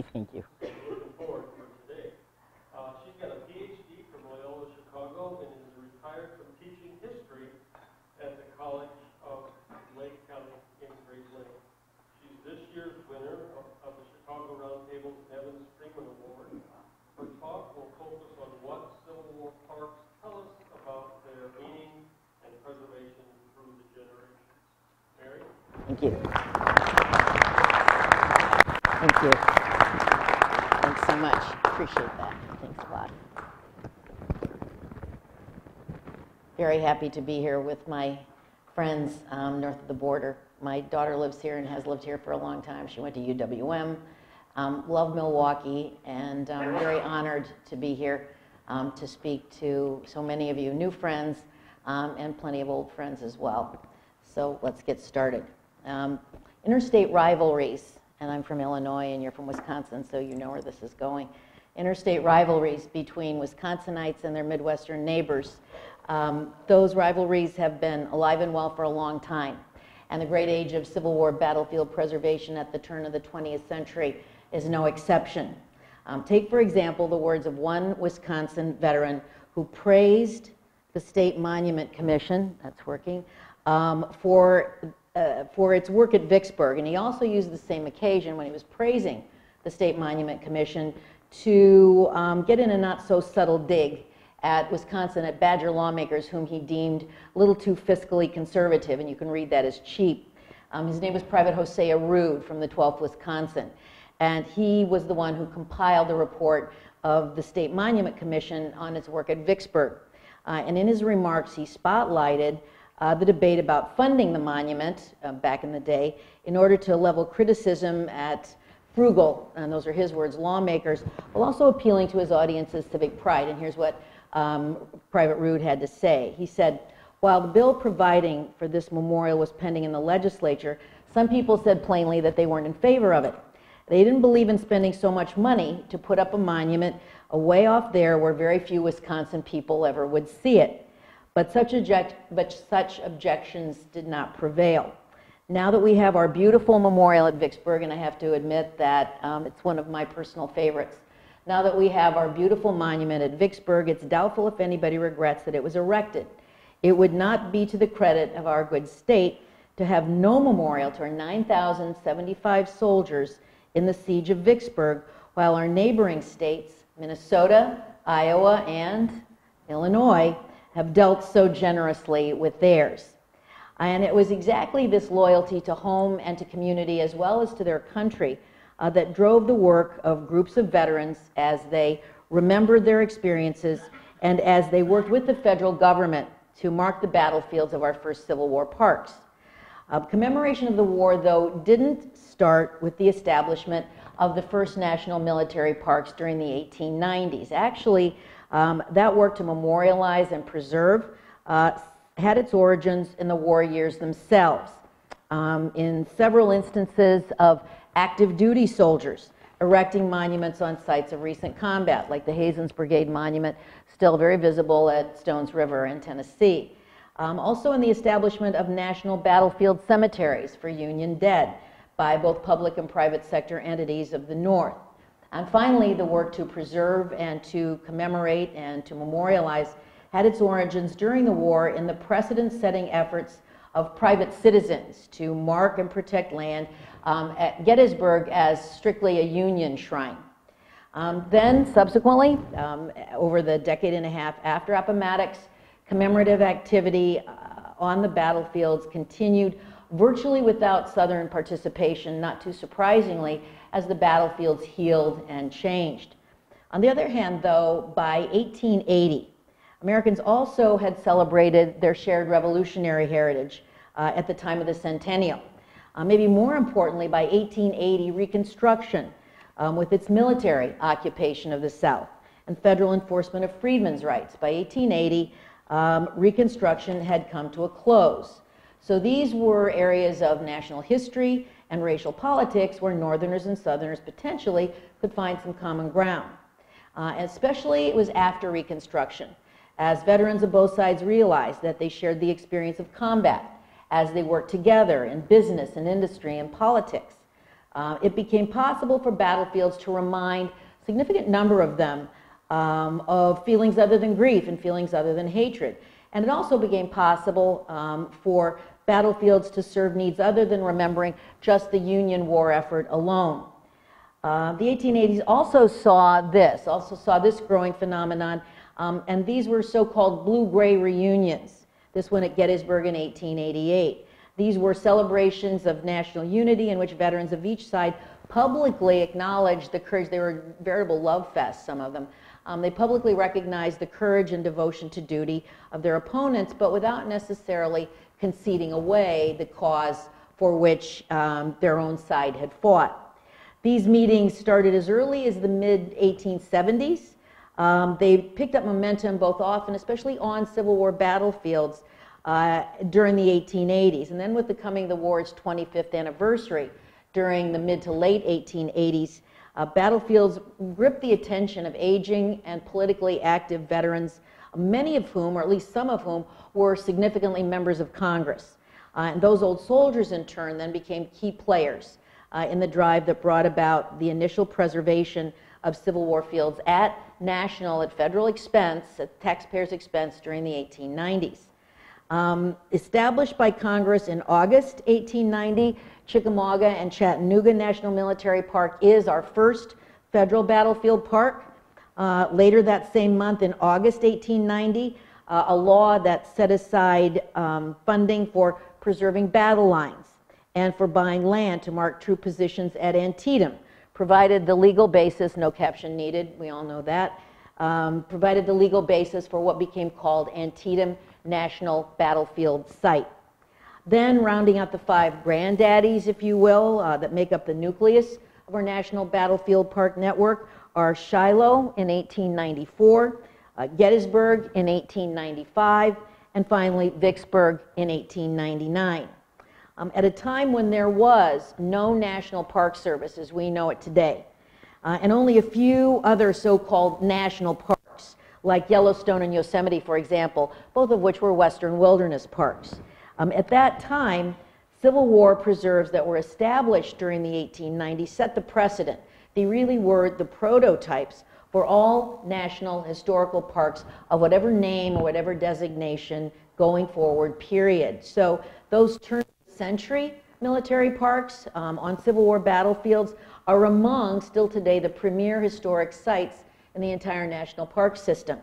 Thank you. Forward today. Uh, she's got a PhD from Loyola Chicago and is retired from teaching history at the College of Lake County in Grayslake. She's this year's winner of, of the Chicago Roundtable's Nevins Freeman Award. Her talk will focus on what Civil War parks tell us about their meaning and preservation through the generations. Mary? Thank you. Thank you. So much. Appreciate that. Thanks a lot. Very happy to be here with my friends um, north of the border. My daughter lives here and has lived here for a long time. She went to UWM. Um, love Milwaukee, and I'm very honored to be here um, to speak to so many of you new friends um, and plenty of old friends as well. So let's get started. Um, interstate rivalries, and I'm from Illinois and you're from Wisconsin, so you know where this is going. Interstate rivalries between Wisconsinites and their Midwestern neighbors. Um, those rivalries have been alive and well for a long time. And the great age of Civil War battlefield preservation at the turn of the 20th century is no exception. Um, take, for example, the words of one Wisconsin veteran who praised the State Monument Commission, that's working, um, for, uh, for its work at Vicksburg. And he also used the same occasion when he was praising the State Monument Commission to um, get in a not so subtle dig at Wisconsin at Badger lawmakers whom he deemed a little too fiscally conservative, and you can read that as cheap. Um, his name was Private Hosea Rood from the 12th Wisconsin, and he was the one who compiled the report of the State Monument Commission on its work at Vicksburg. Uh, and in his remarks, he spotlighted uh, the debate about funding the monument uh, back in the day in order to level criticism at frugal, and those are his words, lawmakers, while also appealing to his audience's civic pride. And here's what um, Private Rood had to say. He said, while the bill providing for this memorial was pending in the legislature, some people said plainly that they weren't in favor of it. They didn't believe in spending so much money to put up a monument away off there where very few Wisconsin people ever would see it. But such, object, but such objections did not prevail. Now that we have our beautiful memorial at Vicksburg, and I have to admit that um, it's one of my personal favorites, now that we have our beautiful monument at Vicksburg, it's doubtful if anybody regrets that it was erected. It would not be to the credit of our good state to have no memorial to our 9,075 soldiers in the siege of Vicksburg, while our neighboring states, Minnesota, Iowa, and Illinois, have dealt so generously with theirs. And it was exactly this loyalty to home and to community, as well as to their country, uh, that drove the work of groups of veterans as they remembered their experiences and as they worked with the federal government to mark the battlefields of our first Civil War parks. Uh, commemoration of the war, though, didn't start with the establishment of the first national military parks during the 1890s. Actually, um, that work to memorialize and preserve uh, had its origins in the war years themselves. Um, in several instances of active duty soldiers erecting monuments on sites of recent combat, like the Hazen's Brigade Monument, still very visible at Stones River in Tennessee. Um, also in the establishment of national battlefield cemeteries for Union dead by both public and private sector entities of the North. And finally, the work to preserve and to commemorate and to memorialize had its origins during the war in the precedent setting efforts of private citizens to mark and protect land um, at Gettysburg as strictly a Union shrine. Um, then, subsequently, um, over the decade and a half after Appomattox, commemorative activity uh, on the battlefields continued virtually without Southern participation, not too surprisingly, as the battlefields healed and changed. On the other hand, though, by 1880, Americans also had celebrated their shared revolutionary heritage uh, at the time of the centennial. Uh, maybe more importantly, by 1880, Reconstruction, um, with its military occupation of the South and federal enforcement of freedmen's rights. By 1880, um, Reconstruction had come to a close. So these were areas of national history and racial politics where Northerners and Southerners potentially could find some common ground. Uh, especially it was after Reconstruction, as veterans of both sides realized that they shared the experience of combat as they worked together in business and industry and politics. Uh, it became possible for battlefields to remind a significant number of them um, of feelings other than grief and feelings other than hatred. And it also became possible um, for battlefields to serve needs other than remembering just the Union war effort alone. Uh, the 1880s also saw this, also saw this growing phenomenon, um, and these were so-called blue-gray reunions. This one at Gettysburg in 1888. These were celebrations of national unity in which veterans of each side publicly acknowledged the courage. They were veritable love fests, some of them. Um, they publicly recognized the courage and devotion to duty of their opponents, but without necessarily conceding away the cause for which um, their own side had fought. These meetings started as early as the mid 1870s. Um, they picked up momentum both off and especially on Civil War battlefields uh, during the 1880s. And then with the coming of the war's 25th anniversary during the mid to late 1880s, uh, battlefields gripped the attention of aging and politically active veterans, many of whom, or at least some of whom, were significantly members of Congress. Uh, and those old soldiers, in turn, then became key players uh, in the drive that brought about the initial preservation of Civil War fields at national, at federal expense, at taxpayers' expense during the 1890s. Um, established by Congress in August 1890, Chickamauga and Chattanooga National Military Park is our first federal battlefield park. Uh, later that same month, in August 1890, uh, a law that set aside um, funding for preserving battle lines and for buying land to mark troop positions at Antietam, provided the legal basis, no caption needed, we all know that, um, provided the legal basis for what became called Antietam National Battlefield Site. Then, rounding out the five granddaddies, if you will, uh, that make up the nucleus of our National Battlefield Park Network are Shiloh in 1894, uh, Gettysburg in 1895, and finally Vicksburg in 1899. Um, at a time when there was no National Park Service as we know it today, uh, and only a few other so-called national parks, like Yellowstone and Yosemite, for example, both of which were western wilderness parks. Um, at that time, Civil War preserves that were established during the 1890s set the precedent. They really were the prototypes for all national historical parks of whatever name or whatever designation going forward, period. So those turn century military parks um, on Civil War battlefields are among, still today, the premier historic sites in the entire national park system.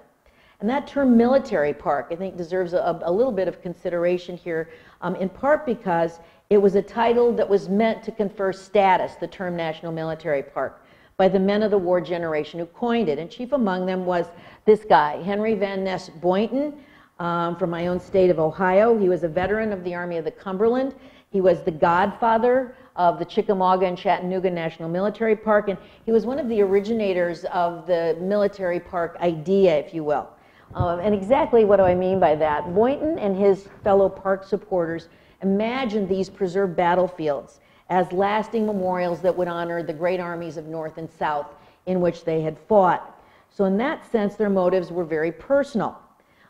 And that term military park, I think, deserves a, a little bit of consideration here, um, in part because it was a title that was meant to confer status, the term National Military Park, by the men of the war generation who coined it. And chief among them was this guy, Henry Van Ness Boynton, um, from my own state of Ohio. He was a veteran of the Army of the Cumberland. He was the godfather of the Chickamauga and Chattanooga National Military Park, and he was one of the originators of the military park idea, if you will. Um, and exactly what do I mean by that? Boynton and his fellow park supporters imagined these preserved battlefields as lasting memorials that would honor the great armies of North and South in which they had fought. So, in that sense, their motives were very personal.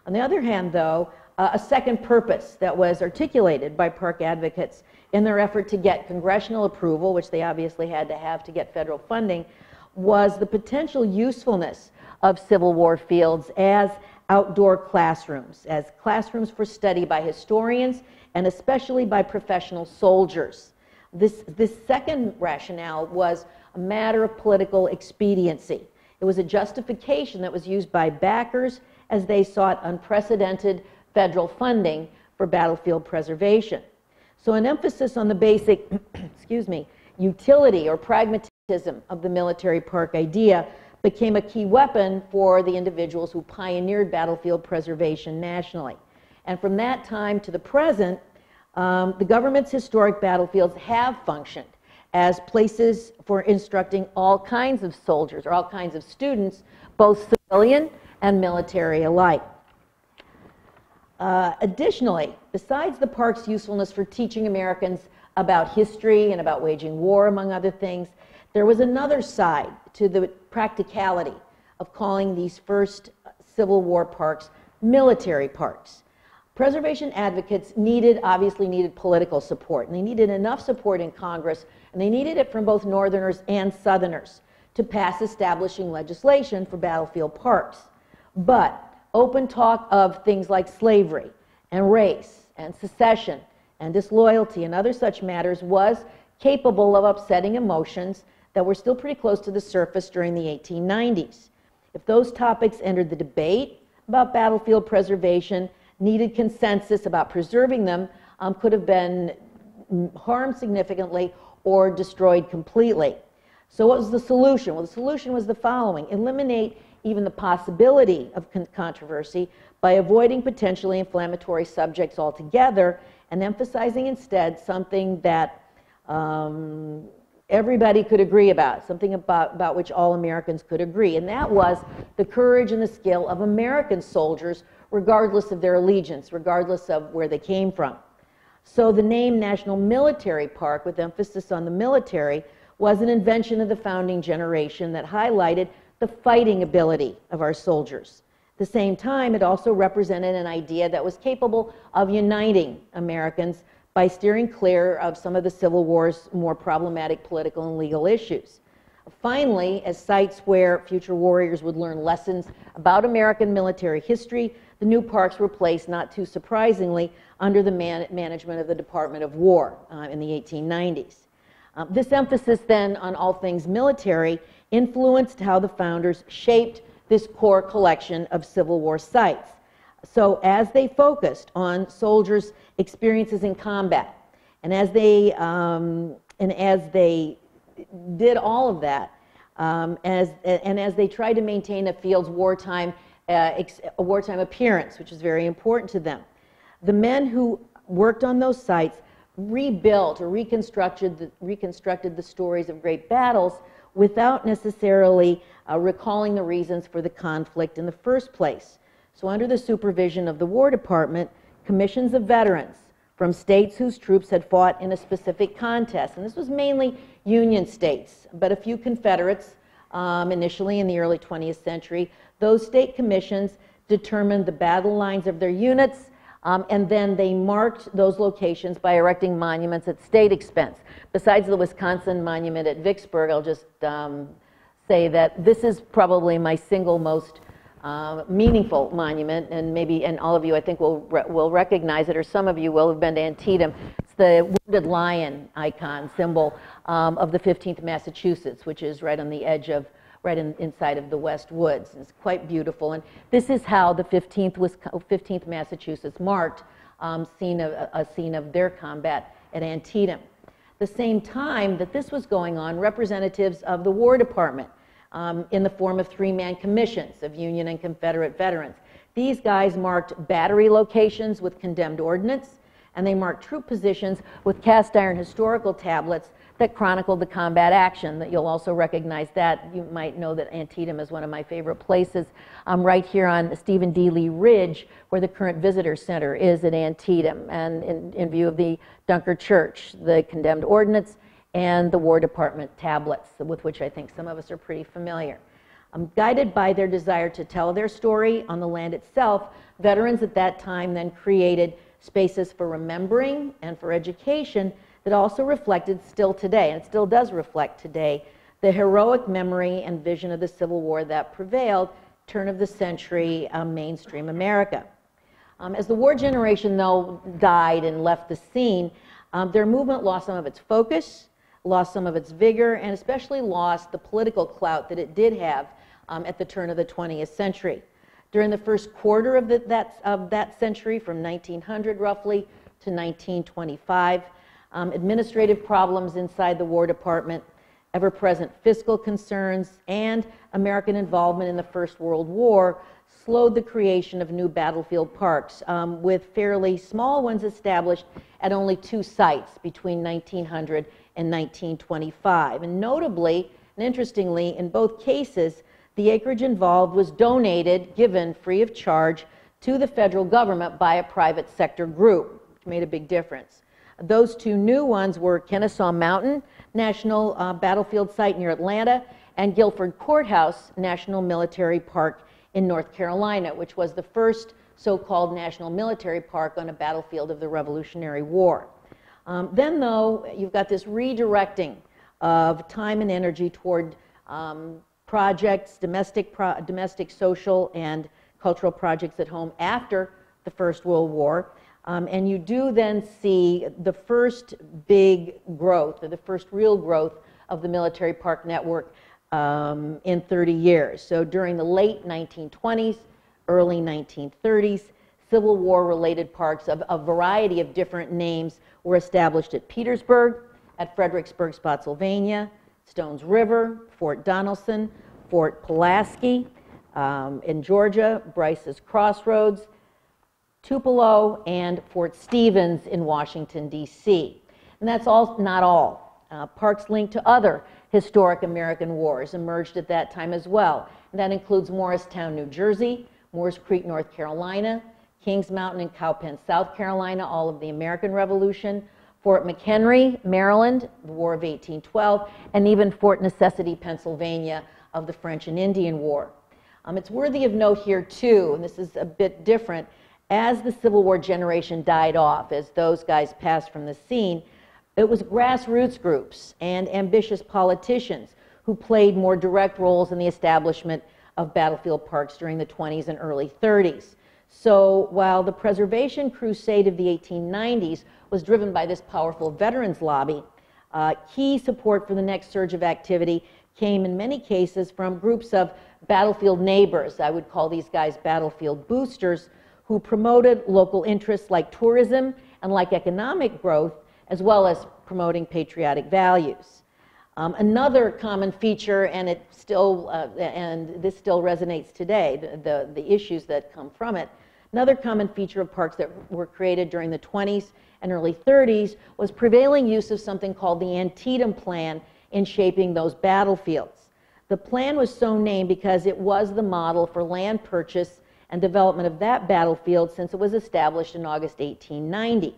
On the other hand, though, uh, a second purpose that was articulated by park advocates in their effort to get congressional approval, which they obviously had to have to get federal funding, was the potential usefulness of Civil War fields as outdoor classrooms, as classrooms for study by historians and especially by professional soldiers. This, this second rationale was a matter of political expediency. It was a justification that was used by backers as they sought unprecedented federal funding for battlefield preservation. So an emphasis on the basic, excuse me, utility or pragmatism of the military park idea became a key weapon for the individuals who pioneered battlefield preservation nationally. And from that time to the present, um, the government's historic battlefields have functioned as places for instructing all kinds of soldiers or all kinds of students, both civilian and military alike. Uh, additionally, besides the park's usefulness for teaching Americans about history and about waging war, among other things, there was another side to the practicality of calling these first Civil War parks military parks. Preservation advocates needed, obviously needed political support, and they needed enough support in Congress, and they needed it from both Northerners and Southerners to pass establishing legislation for battlefield parks. But open talk of things like slavery and race and secession and disloyalty and other such matters was capable of upsetting emotions that were still pretty close to the surface during the 1890s. If those topics entered the debate about battlefield preservation, needed consensus about preserving them um, could have been harmed significantly or destroyed completely. So, what was the solution? Well, the solution was the following eliminate even the possibility of con- controversy by avoiding potentially inflammatory subjects altogether and emphasizing instead something that um, everybody could agree about, something about, about which all Americans could agree. And that was the courage and the skill of American soldiers, regardless of their allegiance, regardless of where they came from. So the name National Military Park, with emphasis on the military, was an invention of the founding generation that highlighted the fighting ability of our soldiers. At the same time, it also represented an idea that was capable of uniting Americans by steering clear of some of the Civil War's more problematic political and legal issues. Finally, as sites where future warriors would learn lessons about American military history, the new parks were placed, not too surprisingly, under the man management of the Department of War uh, in the 1890s. Um, this emphasis then on all things military influenced how the founders shaped this core collection of Civil War sites. So, as they focused on soldiers' experiences in combat, and as they um, and as they did all of that, um, as and as they tried to maintain a field's wartime uh, a wartime appearance, which is very important to them, the men who worked on those sites rebuilt or reconstructed the, reconstructed the stories of great battles without necessarily uh, recalling the reasons for the conflict in the first place. So, under the supervision of the War Department, commissions of veterans from states whose troops had fought in a specific contest, and this was mainly Union states, but a few Confederates um, initially in the early 20th century, those state commissions determined the battle lines of their units, um, and then they marked those locations by erecting monuments at state expense. Besides the Wisconsin monument at Vicksburg, I'll just um, say that this is probably my single most meaningful monument, and maybe, and all of you, I think, will will recognize it, or some of you will have been to Antietam. It's the wounded lion icon symbol um, of the 15th Massachusetts, which is right on the edge of, right in, inside of the West Woods. It's quite beautiful, and this is how the 15th was 15th Massachusetts marked um, scene of, a scene of their combat at Antietam. The same time that this was going on, representatives of the War Department um, in the form of three man commissions of Union and Confederate veterans. These guys marked battery locations with condemned ordnance, and they marked troop positions with cast iron historical tablets that chronicled the combat action. That you'll also recognize that. You might know that Antietam is one of my favorite places. I'm right here on Stephen D. Lee Ridge, where the current visitor center is at Antietam, and in, in view of the Dunker Church, the condemned ordnance, and the War Department tablets, with which I think some of us are pretty familiar. Um, guided by their desire to tell their story on the land itself, veterans at that time then created spaces for remembering and for education that also reflected still today, and still does reflect today, the heroic memory and vision of the Civil War that prevailed turn of the century um, mainstream America. Um, as the war generation, though, died and left the scene, um, their movement lost some of its focus lost some of its vigor, and especially lost the political clout that it did have um, at the turn of the 20th century. During the first quarter of, the, that, of that century, from 1900 roughly to 1925, um, administrative problems inside the War Department, ever present fiscal concerns, and American involvement in the First World War slowed the creation of new battlefield parks, um, with fairly small ones established at only two sites between 1900 and 1925. And notably and interestingly, in both cases, the acreage involved was donated, given free of charge, to the federal government by a private sector group, which made a big difference. Those two new ones were Kennesaw Mountain National uh, Battlefield Site near Atlanta and Guilford Courthouse National Military Park in North Carolina, which was the first so-called National Military Park on a battlefield of the Revolutionary War. Um, then, though, you've got this redirecting of time and energy toward um, projects, domestic, pro- domestic, social, and cultural projects at home after the First World War. Um, and you do then see the first big growth, or the first real growth of the military park network um, in 30 years. So during the late 1920s, early 1930s, Civil War related parks of a variety of different names were established at Petersburg, at Fredericksburg, Spotsylvania, Stones River, Fort Donelson, Fort Pulaski um, in Georgia, Bryce's Crossroads, Tupelo, and Fort Stevens in Washington, D.C. And that's all, not all. Uh, parks linked to other historic American wars emerged at that time as well. And that includes Morristown, New Jersey, Moores Creek, North Carolina, Kings Mountain and Cowpen, South Carolina, all of the American Revolution, Fort McHenry, Maryland, the War of 1812, and even Fort Necessity, Pennsylvania, of the French and Indian War. Um, it's worthy of note here, too, and this is a bit different, as the Civil War generation died off, as those guys passed from the scene, it was grassroots groups and ambitious politicians who played more direct roles in the establishment of battlefield parks during the 20s and early 30s. So while the preservation crusade of the 1890s was driven by this powerful veterans lobby, uh, key support for the next surge of activity came in many cases from groups of battlefield neighbors. I would call these guys battlefield boosters who promoted local interests like tourism and like economic growth, as well as promoting patriotic values. Um, another common feature, and it still, uh, and this still resonates today, the, the, the, issues that come from it. Another common feature of parks that were created during the 20s and early 30s was prevailing use of something called the Antietam Plan in shaping those battlefields. The plan was so named because it was the model for land purchase and development of that battlefield since it was established in August 1890.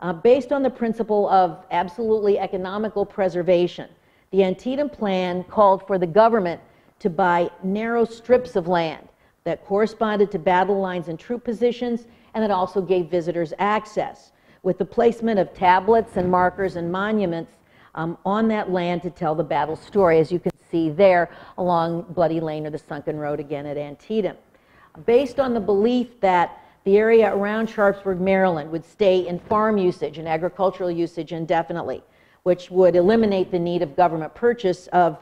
Uh, based on the principle of absolutely economical preservation, the Antietam Plan called for the government to buy narrow strips of land that corresponded to battle lines and troop positions and that also gave visitors access, with the placement of tablets and markers and monuments um, on that land to tell the battle story, as you can see there along Bloody Lane or the Sunken Road again at Antietam based on the belief that the area around Sharpsburg, Maryland would stay in farm usage and agricultural usage indefinitely, which would eliminate the need of government purchase of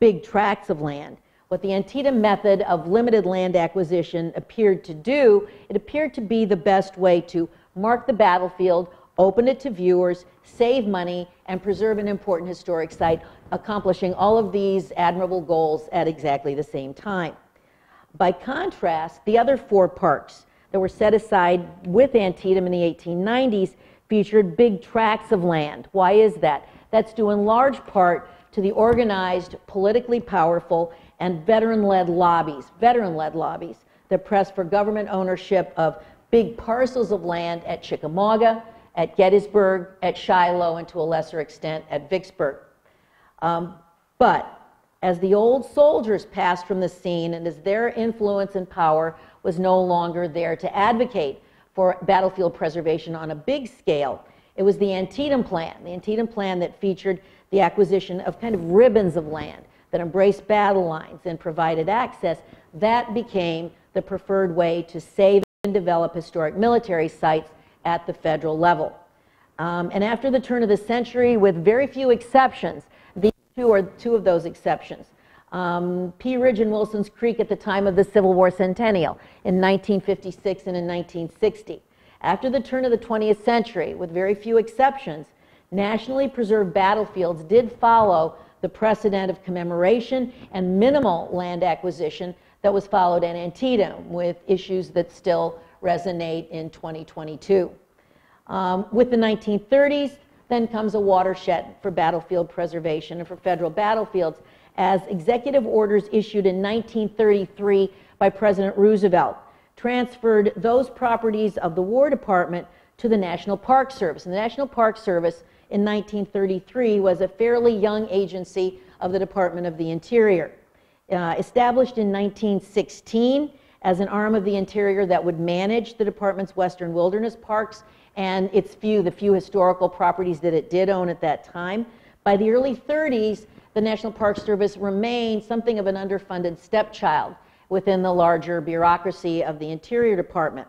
big tracts of land. What the Antietam method of limited land acquisition appeared to do, it appeared to be the best way to mark the battlefield, open it to viewers, save money, and preserve an important historic site, accomplishing all of these admirable goals at exactly the same time. By contrast, the other four parks that were set aside with Antietam in the 1890s featured big tracts of land. Why is that? That's due in large part to the organized, politically powerful, and veteran-led lobbies, veteran-led lobbies that pressed for government ownership of big parcels of land at Chickamauga, at Gettysburg, at Shiloh, and to a lesser extent at Vicksburg. Um, but as the old soldiers passed from the scene and as their influence and power was no longer there to advocate for battlefield preservation on a big scale, it was the Antietam Plan, the Antietam Plan that featured the acquisition of kind of ribbons of land that embraced battle lines and provided access, that became the preferred way to save and develop historic military sites at the federal level. Um, and after the turn of the century, with very few exceptions, these Two are two of those exceptions. Um, Pea Ridge and Wilson's Creek at the time of the Civil War centennial in 1956 and in 1960. After the turn of the 20th century, with very few exceptions, nationally preserved battlefields did follow the precedent of commemoration and minimal land acquisition that was followed in Antietam, with issues that still resonate in 2022. Um, with the 1930s, then comes a watershed for battlefield preservation and for federal battlefields as executive orders issued in 1933 by President Roosevelt transferred those properties of the War Department to the National Park Service. And the National Park Service in 1933 was a fairly young agency of the Department of the Interior. Uh, established in 1916 as an arm of the Interior that would manage the department's western wilderness parks and its few, the few historical properties that it did own at that time. By the early 30s, the National Park Service remained something of an underfunded stepchild within the larger bureaucracy of the Interior Department.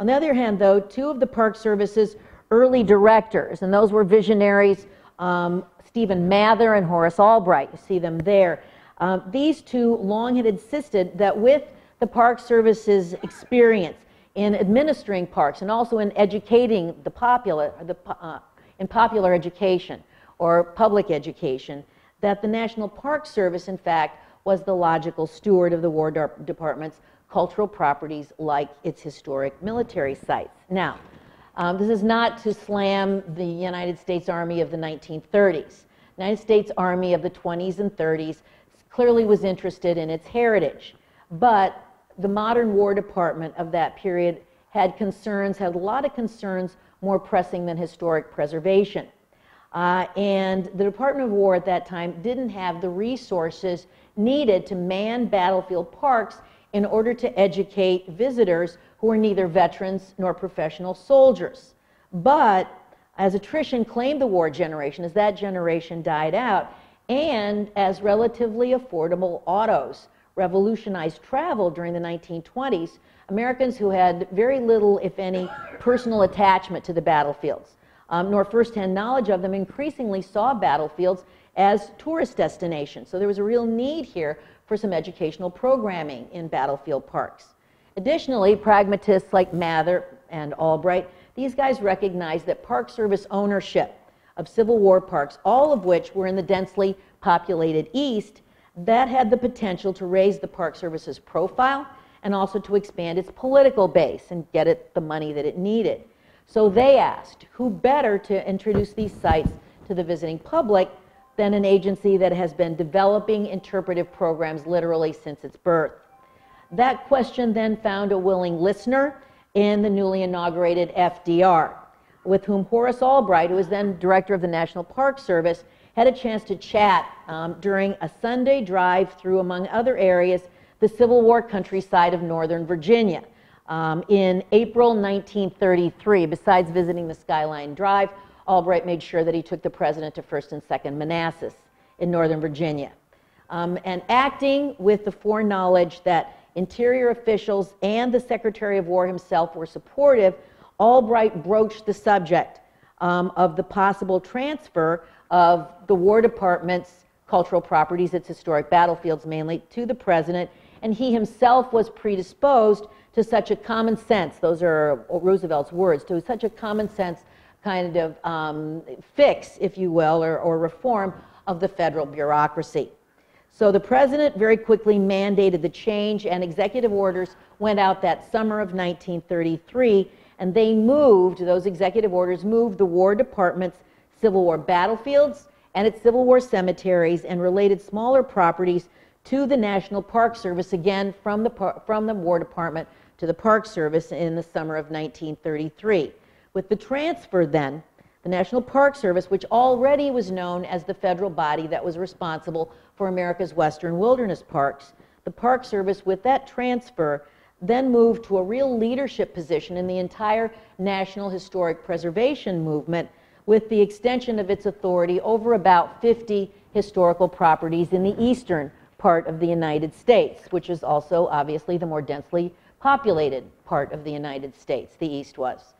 On the other hand, though, two of the Park Service's early directors, and those were visionaries um, Stephen Mather and Horace Albright. You see them there. Um, these two long had insisted that with the Park Service's experience in administering parks and also in educating the popular, the, uh, in popular education or public education, that the National Park Service, in fact, was the logical steward of the War Department's cultural properties like its historic military sites. Now, um, this is not to slam the United States Army of the 1930s. United States Army of the 20s and 30s clearly was interested in its heritage, but the modern War Department of that period had concerns, had a lot of concerns more pressing than historic preservation. Uh, and the Department of War at that time didn't have the resources needed to man battlefield parks in order to educate visitors who were neither veterans nor professional soldiers. But as attrition claimed the war generation, as that generation died out, and as relatively affordable autos revolutionized travel during the 1920s, Americans who had very little, if any, personal attachment to the battlefields, um, nor firsthand knowledge of them, increasingly saw battlefields as tourist destinations. So there was a real need here for some educational programming in battlefield parks. Additionally, pragmatists like Mather and Albright, these guys recognized that Park Service ownership of Civil War parks, all of which were in the densely populated East, that had the potential to raise the Park Service's profile and also to expand its political base and get it the money that it needed. So they asked, who better to introduce these sites to the visiting public than an agency that has been developing interpretive programs literally since its birth. That question then found a willing listener in the newly inaugurated FDR, with whom Horace Albright, who was then director of the National Park Service, had a chance to chat um, during a Sunday drive through, among other areas, the Civil War countryside of Northern Virginia. Um, in April 1933, besides visiting the Skyline Drive, Albright made sure that he took the president to 1st and 2nd Manassas in Northern Virginia. Um, and acting with the foreknowledge that interior officials and the Secretary of War himself were supportive, Albright broached the subject um, of the possible transfer of the War Department's cultural properties, its historic battlefields mainly, to the president. And he himself was predisposed to such a common sense, those are Roosevelt's words, to such a common sense kind of um, fix, if you will, or, or reform of the federal bureaucracy. So the president very quickly mandated the change, and executive orders went out that summer of 1933, and they moved, those executive orders moved the War Department's Civil War battlefields and its Civil War cemeteries and related smaller properties to the National Park Service, again from the, from the War Department to the Park Service in the summer of 1933. With the transfer, then, the National Park Service, which already was known as the federal body that was responsible for America's western wilderness parks, the Park Service, with that transfer, then moved to a real leadership position in the entire National Historic Preservation movement with the extension of its authority over about 50 historical properties in the eastern part of the United States, which is also obviously the more densely populated part of the United States, the East was.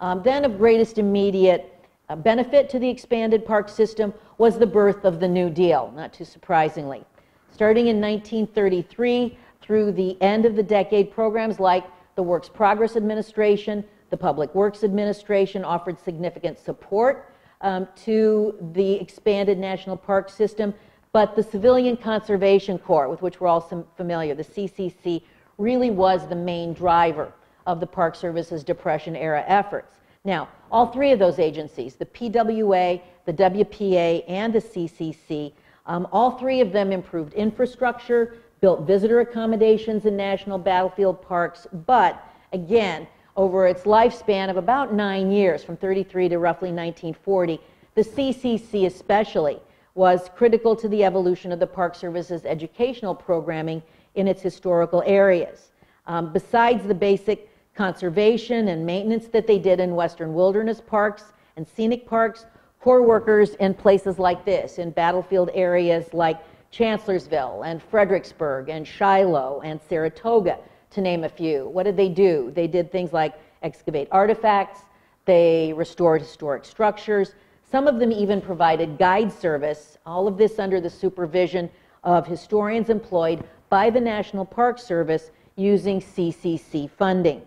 Um, then, of greatest immediate uh, benefit to the expanded park system was the birth of the New Deal, not too surprisingly. Starting in 1933 through the end of the decade, programs like the Works Progress Administration, the Public Works Administration offered significant support um, to the expanded national park system, but the Civilian Conservation Corps, with which we're all familiar, the CCC, really was the main driver of the Park Service's Depression era efforts. Now, all three of those agencies, the PWA, the WPA, and the CCC, um, all three of them improved infrastructure, built visitor accommodations in national battlefield parks, but again, over its lifespan of about nine years, from 33 to roughly 1940, the CCC especially was critical to the evolution of the Park Service's educational programming in its historical areas. Um, besides the basic conservation and maintenance that they did in western wilderness parks and scenic parks, Corps workers in places like this, in battlefield areas like Chancellorsville and Fredericksburg and Shiloh and Saratoga, to name a few. What did they do? They did things like excavate artifacts, they restored historic structures. Some of them even provided guide service, all of this under the supervision of historians employed by the National Park Service using CCC funding.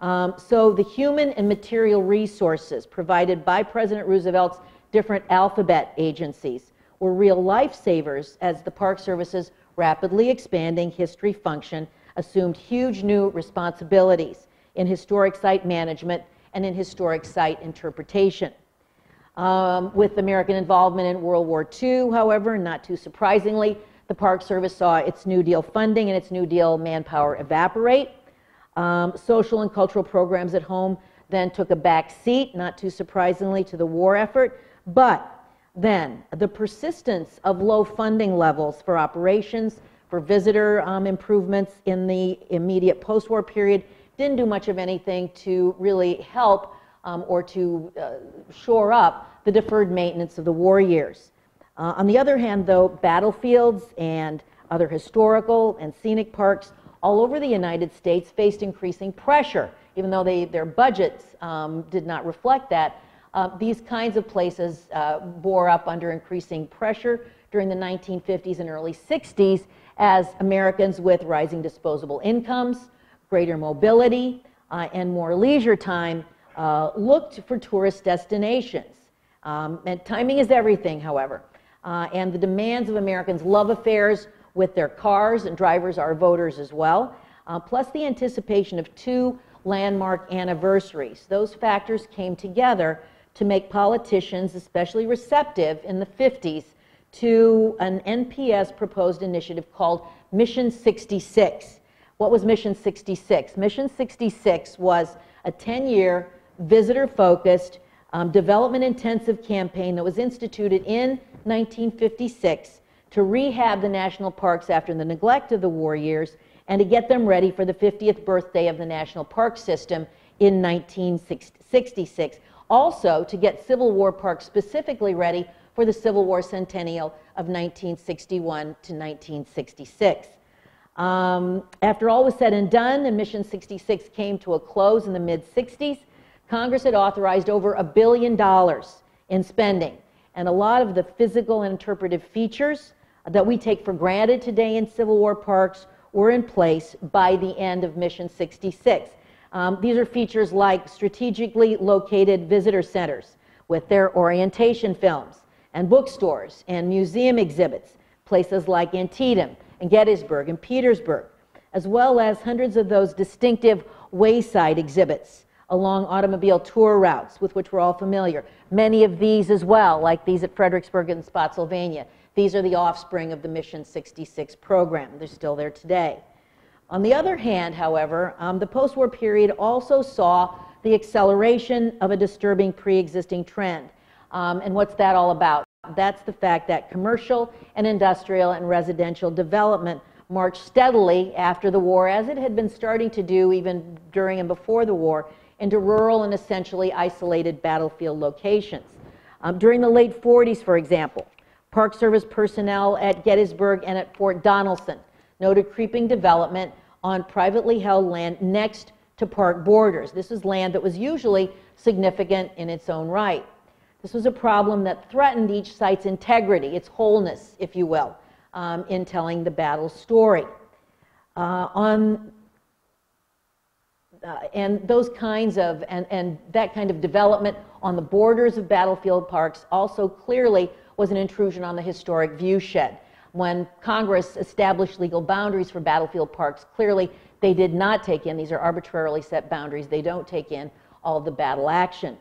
Um, so the human and material resources provided by President Roosevelt's different alphabet agencies were real lifesavers as the Park Service's rapidly expanding history function assumed huge new responsibilities in historic site management and in historic site interpretation. Um, with American involvement in World War II, however, not too surprisingly, the Park Service saw its New Deal funding and its New Deal manpower evaporate. Um, social and cultural programs at home then took a back seat, not too surprisingly, to the war effort. But then, the persistence of low funding levels for operations, for visitor um, improvements in the immediate post war period didn't do much of anything to really help um, or to uh, shore up the deferred maintenance of the war years. Uh, on the other hand, though, battlefields and other historical and scenic parks all over the United States faced increasing pressure, even though they, their budgets um, did not reflect that. Uh, these kinds of places uh, bore up under increasing pressure during the 1950s and early 60s as Americans with rising disposable incomes, greater mobility, uh, and more leisure time uh, looked for tourist destinations. Um, and timing is everything, however. Uh, and the demands of Americans' love affairs with their cars, and drivers are voters as well, uh, plus the anticipation of two landmark anniversaries. Those factors came together to make politicians especially receptive in the 50s to an NPS proposed initiative called Mission 66. What was Mission 66? Mission 66 was a 10 year, visitor focused, um, development intensive campaign that was instituted in 1956 to rehab the national parks after the neglect of the war years and to get them ready for the 50th birthday of the national park system in 1966. Also, to get Civil War parks specifically ready for the Civil War centennial of 1961 to 1966. Um, after all was said and done, and Mission 66 came to a close in the mid 60s, Congress had authorized over a billion dollars in spending. And a lot of the physical and interpretive features that we take for granted today in Civil War parks were in place by the end of Mission 66. Um, these are features like strategically located visitor centers with their orientation films, and bookstores and museum exhibits, places like Antietam and Gettysburg and Petersburg, as well as hundreds of those distinctive wayside exhibits along automobile tour routes with which we're all familiar. Many of these as well, like these at Fredericksburg and Spotsylvania. These are the offspring of the Mission 66 program. They're still there today. On the other hand, however, um, the post war period also saw the acceleration of a disturbing pre existing trend. Um, and what's that all about? That's the fact that commercial and industrial and residential development marched steadily after the war, as it had been starting to do even during and before the war, into rural and essentially isolated battlefield locations. Um, during the late 40s, for example, Park Service personnel at Gettysburg and at Fort Donelson noted creeping development on privately held land next to park borders. This is land that was usually significant in its own right. This was a problem that threatened each site's integrity, its wholeness, if you will, um, in telling the battle story. Uh, on uh, and those kinds of and, and that kind of development on the borders of battlefield parks also clearly was an intrusion on the historic viewshed. When Congress established legal boundaries for battlefield parks, clearly they did not take in, these are arbitrarily set boundaries, they don't take in all of the battle action.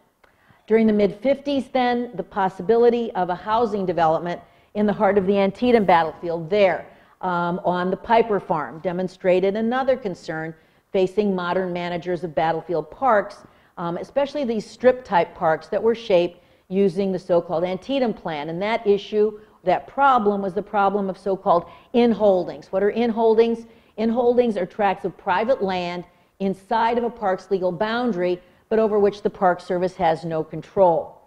During the mid 50s, then, the possibility of a housing development in the heart of the Antietam battlefield there um, on the Piper Farm demonstrated another concern facing modern managers of battlefield parks, um, especially these strip type parks that were shaped using the so called Antietam Plan. And that issue, that problem, was the problem of so called inholdings. What are inholdings? in holdings or tracts of private land inside of a park's legal boundary, but over which the Park Service has no control.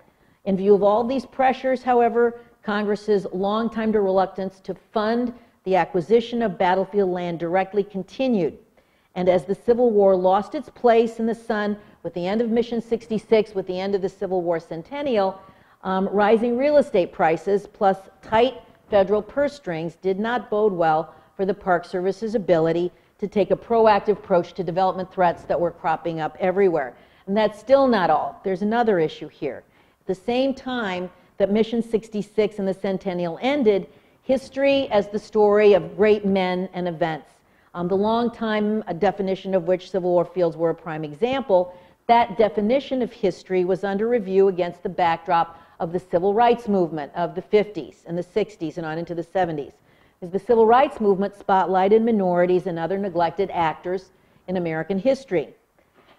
In view of all these pressures, however, Congress's long-time reluctance to fund the acquisition of battlefield land directly continued. And as the Civil War lost its place in the sun with the end of Mission 66, with the end of the Civil War centennial, um, rising real estate prices plus tight federal purse strings did not bode well for the Park Service's ability to take a proactive approach to development threats that were cropping up everywhere. And that's still not all. There's another issue here. At the same time that Mission 66 and the Centennial ended, history as the story of great men and events. Um, the long time definition of which Civil War fields were a prime example, that definition of history was under review against the backdrop of the civil rights movement of the 50s and the 60s and on into the 70s. As the civil rights movement spotlighted minorities and other neglected actors in American history.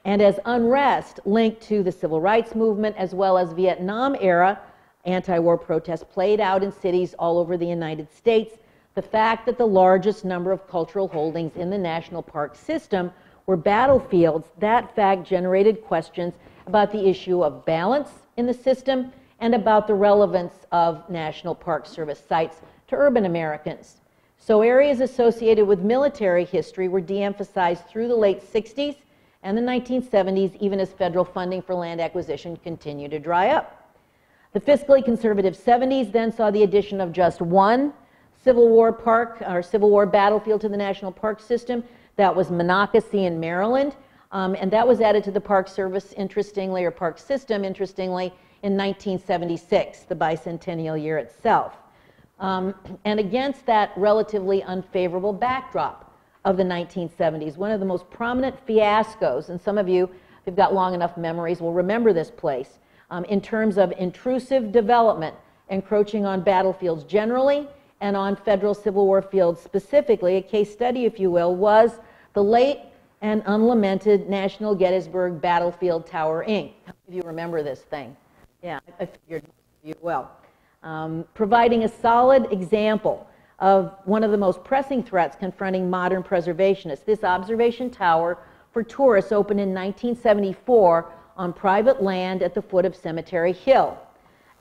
And as unrest linked to the civil rights movement as well as Vietnam era anti war protests played out in cities all over the United States, the fact that the largest number of cultural holdings in the national park system were battlefields, that fact generated questions about the issue of balance in the system and about the relevance of National Park Service sites to urban Americans. So areas associated with military history were de-emphasized through the late 60s and the 1970s, even as federal funding for land acquisition continued to dry up. The fiscally conservative 70s then saw the addition of just one Civil War park or Civil War battlefield to the national park system. That was Monocacy in Maryland. Um, and that was added to the Park Service, interestingly, or park system, interestingly, in 1976, the bicentennial year itself. Um, and against that relatively unfavorable backdrop of the 1970s, one of the most prominent fiascos, and some of you, if you've got long enough memories, will remember this place, um, in terms of intrusive development encroaching on battlefields generally and on federal Civil War fields specifically. A case study, if you will, was the late and unlamented National Gettysburg Battlefield Tower, Inc. How many of you remember this thing? Yeah, I figured you well. Um, providing a solid example of one of the most pressing threats confronting modern preservationists. This observation tower for tourists opened in 1974 on private land at the foot of Cemetery Hill.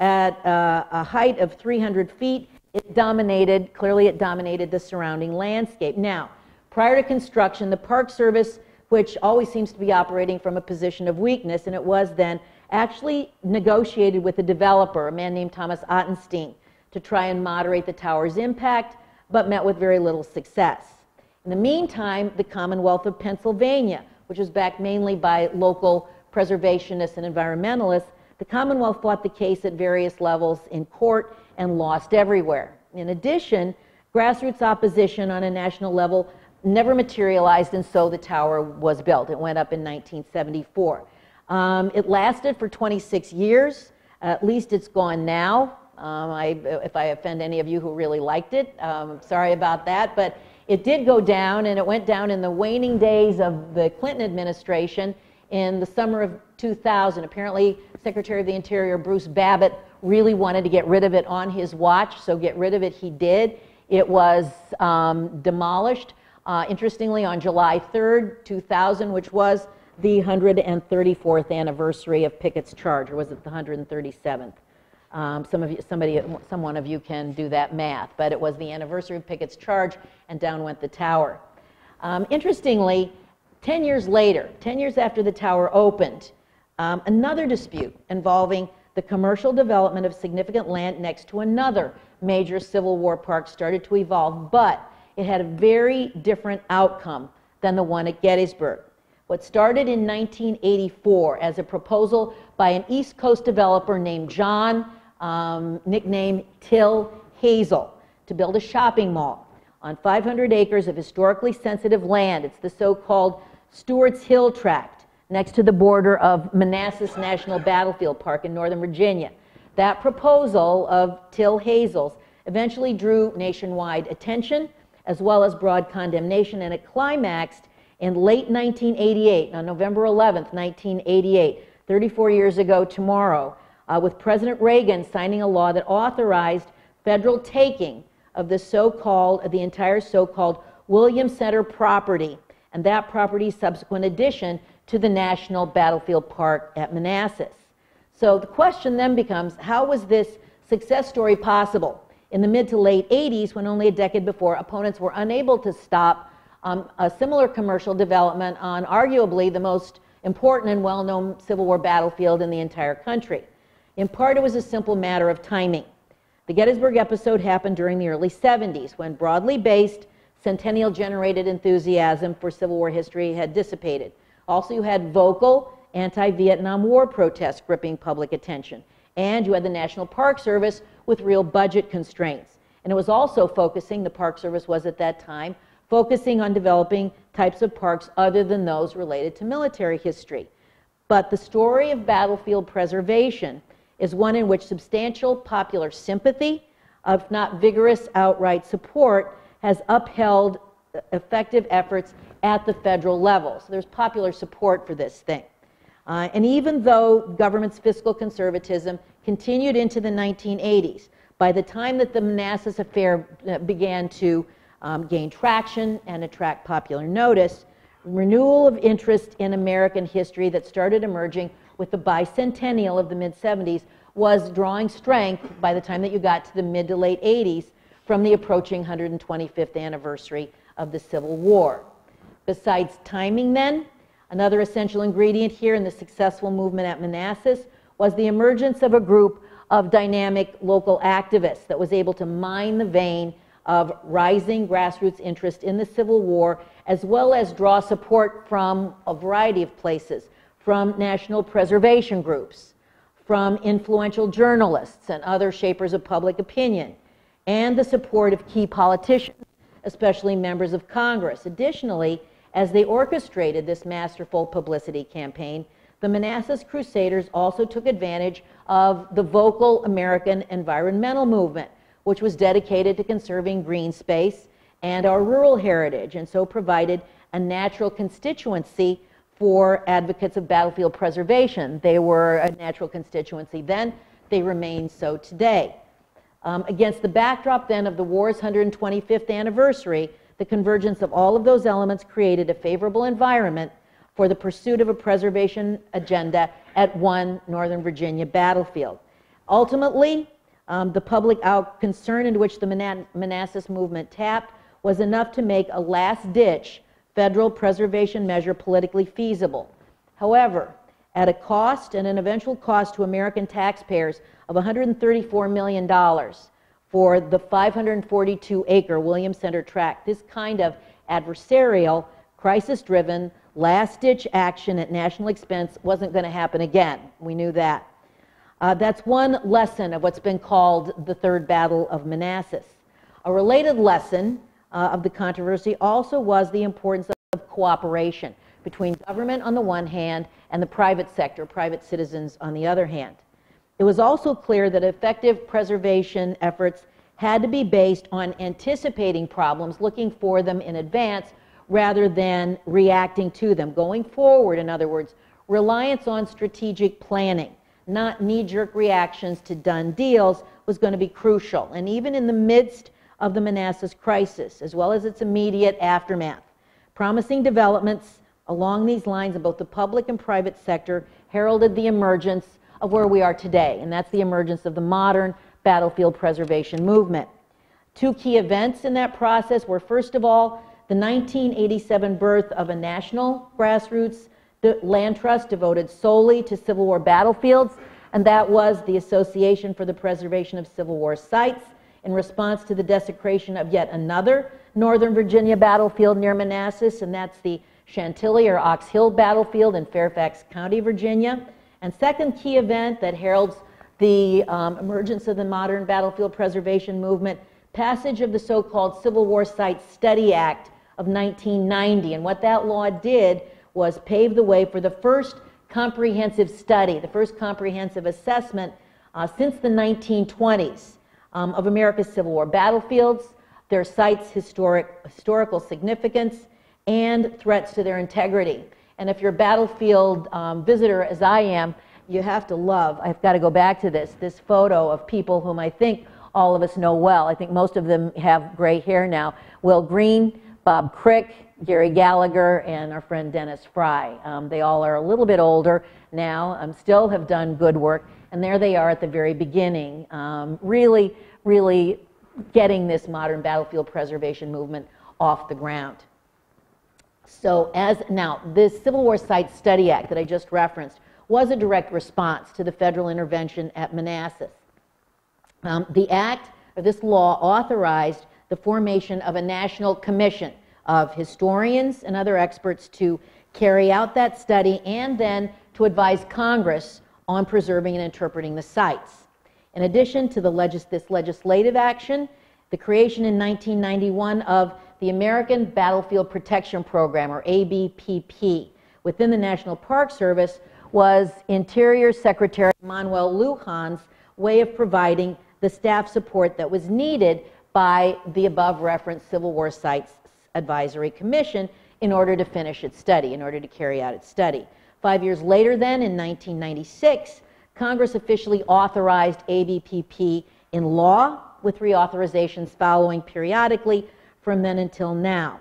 At uh, a height of 300 feet, it dominated, clearly it dominated the surrounding landscape. Now, prior to construction, the Park Service, which always seems to be operating from a position of weakness, and it was then, actually negotiated with the developer, a man named Thomas Ottenstein, to try and moderate the tower's impact, but met with very little success. In the meantime, the Commonwealth of Pennsylvania, which was backed mainly by local preservationists and environmentalists, the Commonwealth fought the case at various levels in court and lost everywhere. In addition, grassroots opposition on a national level never materialized, and so the tower was built. It went up in 1974. Um, it lasted for 26 years. at least it's gone now. Um, I, if I offend any of you who really liked it, um, sorry about that. But it did go down, and it went down in the waning days of the Clinton administration in the summer of 2000. Apparently, Secretary of the Interior Bruce Babbitt really wanted to get rid of it on his watch, so get rid of it he did. It was um, demolished, uh, interestingly, on July 3rd, 2000, which was the 134th anniversary of Pickett's charge, or was it the 137th? Um, some of you, somebody, some one of you can do that math, but it was the anniversary of Pickett's charge, and down went the tower. Um, interestingly, 10 years later, 10 years after the tower opened, um, another dispute involving the commercial development of significant land next to another major Civil War park started to evolve, but it had a very different outcome than the one at Gettysburg. What started in 1984 as a proposal by an East Coast developer named John, um, nicknamed Til Hazel, to build a shopping mall on 500 acres of historically sensitive land. It's the so called Stuart's Hill Tract next to the border of Manassas National Battlefield Park in Northern Virginia. That proposal of Til Hazel's eventually drew nationwide attention as well as broad condemnation, and it climaxed in late 1988, on November 11th, 1988, 34 years ago tomorrow, uh, with President Reagan signing a law that authorized federal taking of the so-called, the entire so-called Williams Center property and that property's subsequent addition to the National Battlefield Park at Manassas. So the question then becomes how was this success story possible? In the mid to late 80s, when only a decade before, opponents were unable to stop um, a similar commercial development on arguably the most important and well known Civil War battlefield in the entire country. In part, it was a simple matter of timing. The Gettysburg episode happened during the early 70s when broadly based, centennial generated enthusiasm for Civil War history had dissipated. Also, you had vocal anti Vietnam War protests gripping public attention. And you had the National Park Service with real budget constraints. And it was also focusing, the Park Service was at that time, focusing on developing types of parks other than those related to military history. But the story of battlefield preservation is one in which substantial popular sympathy, if not vigorous outright support, has upheld effective efforts at the federal level. So there's popular support for this thing. Uh, and even though government's fiscal conservatism continued into the 1980s, by the time that the Manassas affair uh, began to um, gain traction and attract popular notice, renewal of interest in American history that started emerging with the bicentennial of the mid 70s was drawing strength by the time that you got to the mid to late 80s from the approaching 125th anniversary of the Civil War. Besides timing, then, another essential ingredient here in the successful movement at Manassas was the emergence of a group of dynamic local activists that was able to mine the vein of rising grassroots interest in the Civil War, as well as draw support from a variety of places, from national preservation groups, from influential journalists and other shapers of public opinion, and the support of key politicians, especially members of Congress. Additionally, as they orchestrated this masterful publicity campaign, the Manassas Crusaders also took advantage of the vocal American environmental movement, which was dedicated to conserving green space and our rural heritage, and so provided a natural constituency for advocates of battlefield preservation. They were a natural constituency then, they remain so today. Um, against the backdrop then of the war's 125th anniversary, the convergence of all of those elements created a favorable environment for the pursuit of a preservation agenda at one Northern Virginia battlefield. Ultimately, um, the public out concern into which the Manassas movement tapped was enough to make a last ditch federal preservation measure politically feasible. However, at a cost and an eventual cost to American taxpayers of $134 million for the 542 acre Williams Center tract, this kind of adversarial, crisis driven, last ditch action at national expense wasn't going to happen again. We knew that. Uh, that's one lesson of what's been called the Third Battle of Manassas. A related lesson uh, of the controversy also was the importance of cooperation between government on the one hand and the private sector, private citizens on the other hand. It was also clear that effective preservation efforts had to be based on anticipating problems, looking for them in advance, rather than reacting to them. Going forward, in other words, reliance on strategic planning not knee jerk reactions to done deals, was going to be crucial. And even in the midst of the Manassas crisis, as well as its immediate aftermath, promising developments along these lines in both the public and private sector heralded the emergence of where we are today, and that's the emergence of the modern battlefield preservation movement. Two key events in that process were, first of all, the 1987 birth of a national grassroots land trust devoted solely to Civil War battlefields, and that was the Association for the Preservation of Civil War Sites in response to the desecration of yet another Northern Virginia battlefield near Manassas, and that's the Chantilly or Ox Hill battlefield in Fairfax County, Virginia. And second key event that heralds the um, emergence of the modern battlefield preservation movement, passage of the so-called Civil War Site Study Act of 1990. And what that law did was pave the way for the first comprehensive study, the first comprehensive assessment uh, since the 1920s um, of America's Civil War battlefields, their sites' historic, historical significance, and threats to their integrity. And if you're a battlefield um, visitor, as I am, you have to love, I've got to go back to this, this photo of people whom I think all of us know well. I think most of them have gray hair now. Will Greene, Bob Krick, Gary Gallagher, and our friend Dennis Fry. Um, they all are a little bit older now, um, still have done good work, and there they are at the very beginning, um, really, really getting this modern battlefield preservation movement off the ground. So as, now, this Civil War Site Study Act that I just referenced was a direct response to the federal intervention at Manassas. Um, the act, or this law, authorized the formation of a national commission of historians and other experts to carry out that study and then to advise Congress on preserving and interpreting the sites. In addition to the legis this legislative action, the creation in 1991 of the American Battlefield Protection Program, or ABPP, within the National Park Service was Interior Secretary Manuel Lujan's way of providing the staff support that was needed by the above referenced Civil War Sites Advisory Commission in order to finish its study, in order to carry out its study. Five years later, then, in 1996, Congress officially authorized ABPP in law, with reauthorizations following periodically from then until now.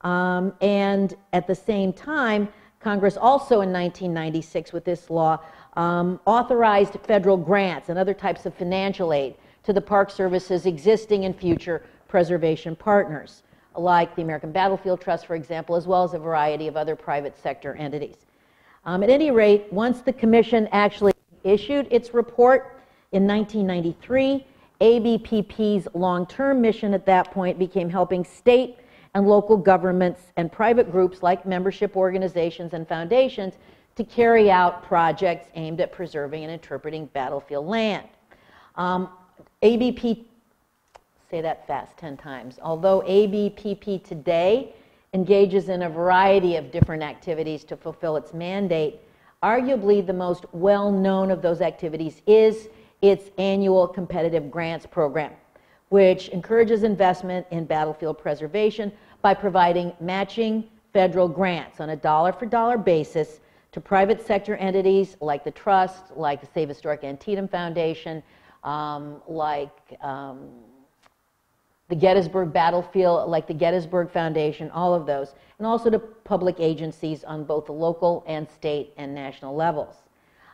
Um, and at the same time, Congress also in 1996, with this law, um, authorized federal grants and other types of financial aid to the Park Service's existing and future preservation partners, like the American Battlefield Trust, for example, as well as a variety of other private sector entities. Um, at any rate, once the Commission actually issued its report in 1993, ABPP's long term mission at that point became helping state and local governments and private groups like membership organizations and foundations to carry out projects aimed at preserving and interpreting battlefield land. Um, ABP, say that fast 10 times, although ABPP today engages in a variety of different activities to fulfill its mandate, arguably the most well known of those activities is its annual competitive grants program, which encourages investment in battlefield preservation by providing matching federal grants on a dollar for dollar basis to private sector entities like the Trust, like the Save Historic Antietam Foundation, um, like um, the Gettysburg Battlefield, like the Gettysburg Foundation, all of those, and also to public agencies on both the local and state and national levels.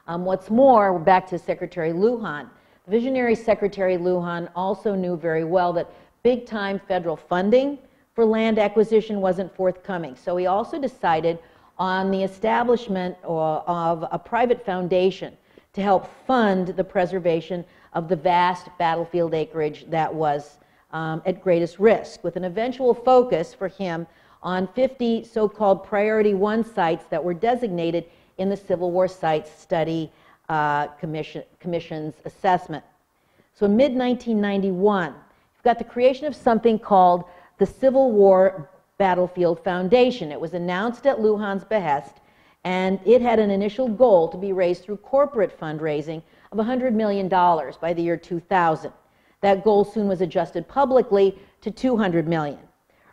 Um, what's more, back to Secretary Lujan. Visionary Secretary Lujan also knew very well that big time federal funding for land acquisition wasn't forthcoming. So he also decided on the establishment of a private foundation to help fund the preservation of the vast battlefield acreage that was um, at greatest risk, with an eventual focus for him on 50 so called Priority 1 sites that were designated in the Civil War Sites Study uh, Commission, Commission's assessment. So in mid 1991, you've got the creation of something called the Civil War Battlefield Foundation. It was announced at Lujan's behest, and it had an initial goal to be raised through corporate fundraising of $100 million by the year 2000. That goal soon was adjusted publicly to 200 million.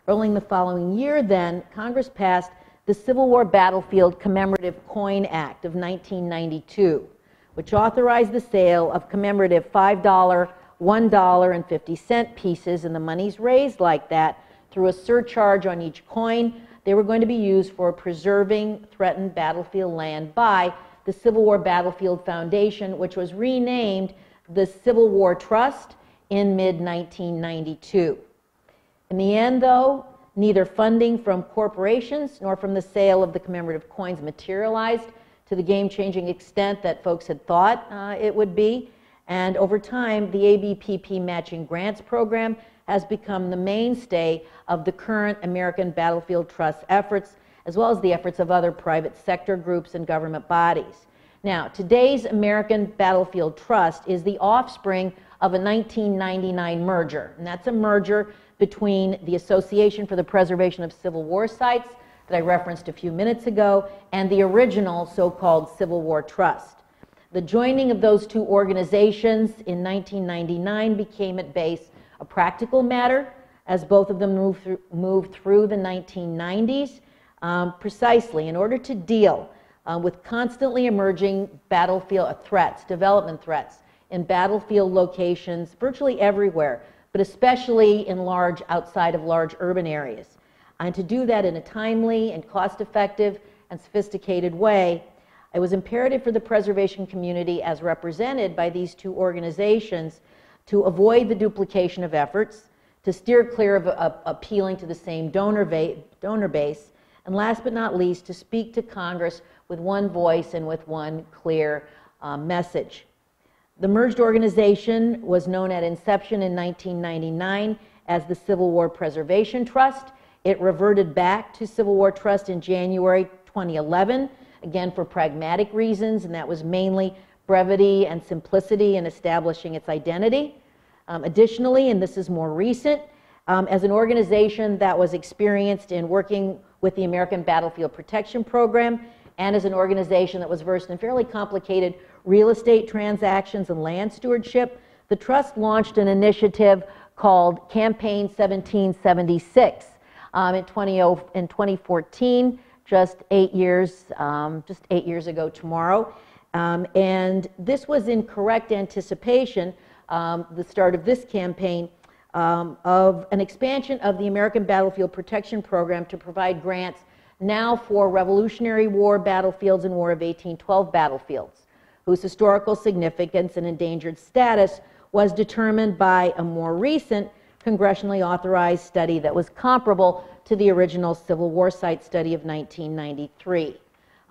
Early in the following year, then, Congress passed the Civil War Battlefield Commemorative Coin Act of 1992, which authorized the sale of commemorative $5, $1.50 pieces, and the monies raised like that through a surcharge on each coin. They were going to be used for preserving threatened battlefield land by the Civil War Battlefield Foundation, which was renamed the Civil War Trust in mid 1992. In the end, though, neither funding from corporations nor from the sale of the commemorative coins materialized to the game changing extent that folks had thought uh, it would be. And over time, the ABPP Matching Grants Program has become the mainstay of the current American Battlefield Trust efforts, as well as the efforts of other private sector groups and government bodies. Now, today's American Battlefield Trust is the offspring of a 1999 merger, and that's a merger between the Association for the Preservation of Civil War Sites that I referenced a few minutes ago and the original so called Civil War Trust. The joining of those two organizations in 1999 became at base a practical matter as both of them moved through, moved through the 1990s um, precisely in order to deal uh, with constantly emerging battlefield threats, development threats in battlefield locations virtually everywhere, but especially in large, outside of large urban areas. And to do that in a timely and cost-effective and sophisticated way, it was imperative for the preservation community, as represented by these two organizations, to avoid the duplication of efforts, to steer clear of uh, appealing to the same donor, donor base, and last but not least, to speak to Congress with one voice and with one clear uh, message. The merged organization was known at inception in 1999 as the Civil War Preservation Trust. It reverted back to Civil War Trust in January 2011, again for pragmatic reasons, and that was mainly brevity and simplicity in establishing its identity. Um, additionally, and this is more recent, um, as an organization that was experienced in working with the American Battlefield Protection Program, and as an organization that was versed in fairly complicated real estate transactions and land stewardship, the Trust launched an initiative called Campaign 1776 um, in, 20, in 2014, just eight years, um, just eight years ago tomorrow. Um, and this was in correct anticipation, um, the start of this campaign, um, of an expansion of the American Battlefield Protection Program to provide grants now for Revolutionary War battlefields and War of 1812 battlefields, whose historical significance and endangered status was determined by a more recent congressionally authorized study that was comparable to the original Civil War site study of 1993.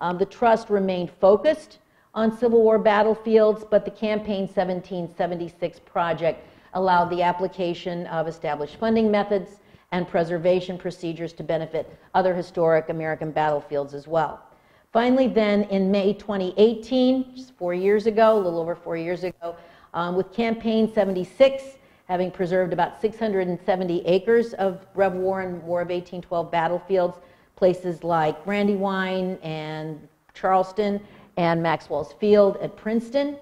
Um, the trust remained focused on Civil War battlefields, but the Campaign 1776 project allowed the application of established funding methods and preservation procedures to benefit other historic American battlefields as well. Finally, then, in May 2018, just four years ago, a little over four years ago, um, with Campaign 76 having preserved about 670 acres of Rev War and War of 1812 battlefields, places like Brandywine and Charleston and Maxwell's Field at Princeton,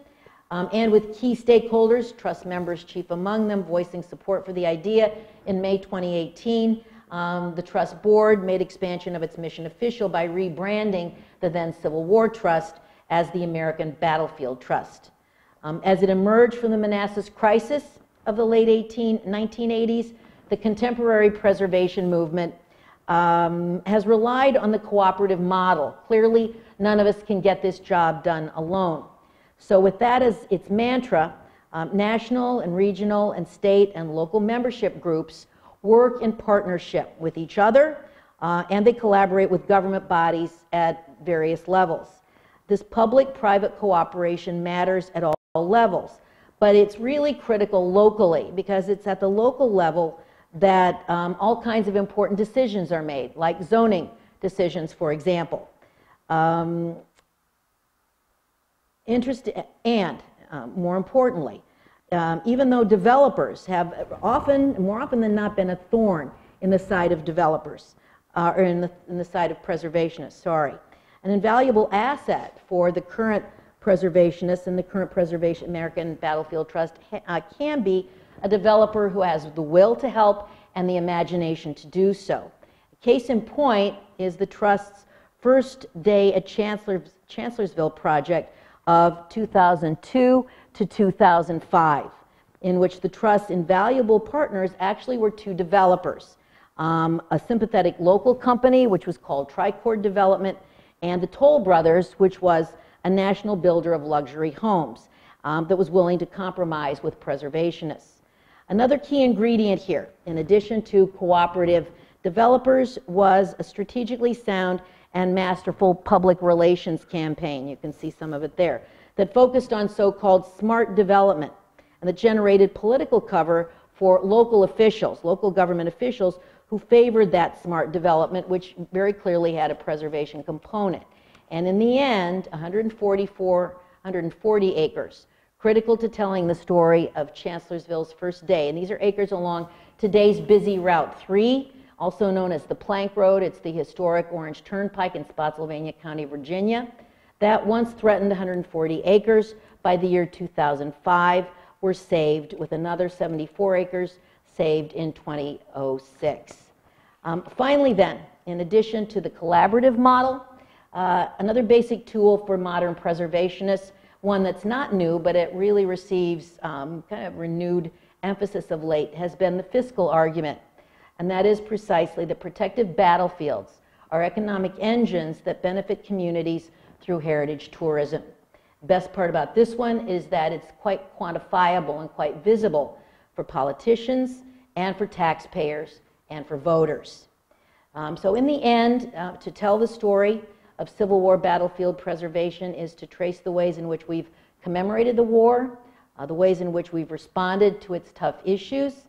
um, and with key stakeholders, trust members chief among them, voicing support for the idea. In May 2018, um, the trust board made expansion of its mission official by rebranding the then Civil War Trust as the American Battlefield Trust. Um, as it emerged from the Manassas crisis of the late 18, 1980s, the contemporary preservation movement um, has relied on the cooperative model. Clearly, none of us can get this job done alone. So, with that as its mantra, um, national and regional and state and local membership groups work in partnership with each other uh, and they collaborate with government bodies at various levels. This public private cooperation matters at all levels, but it's really critical locally because it's at the local level that um, all kinds of important decisions are made, like zoning decisions, for example. Um, interest and um, more importantly um, even though developers have often more often than not been a thorn in the side of developers uh, or in the, in the side of preservationists sorry an invaluable asset for the current preservationists and the current preservation american battlefield trust uh, can be a developer who has the will to help and the imagination to do so. Case in point is the trust's first day at Chancellors, chancellorsville project of 2002 to 2005, in which the Trust's invaluable partners actually were two developers um, a sympathetic local company, which was called Tricord Development, and the Toll Brothers, which was a national builder of luxury homes um, that was willing to compromise with preservationists. Another key ingredient here, in addition to cooperative developers, was a strategically sound and masterful public relations campaign. You can see some of it there that focused on so called smart development and that generated political cover for local officials, local government officials who favored that smart development, which very clearly had a preservation component. And in the end, 144, 140 acres, critical to telling the story of Chancellorsville's first day. And these are acres along today's busy Route 3 also known as the Plank Road. It's the historic Orange Turnpike in Spotsylvania County, Virginia. That once threatened 140 acres by the year 2005 were saved, with another 74 acres saved in 2006. Um, finally, then, in addition to the collaborative model, uh, another basic tool for modern preservationists, one that's not new, but it really receives um, kind of renewed emphasis of late, has been the fiscal argument and that is precisely that protective battlefields are economic engines that benefit communities through heritage tourism. Best part about this one is that it's quite quantifiable and quite visible for politicians and for taxpayers and for voters. Um, so, in the end, uh, to tell the story of Civil War battlefield preservation is to trace the ways in which we've commemorated the war, uh, the ways in which we've responded to its tough issues,